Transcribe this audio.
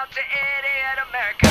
out to idiot America.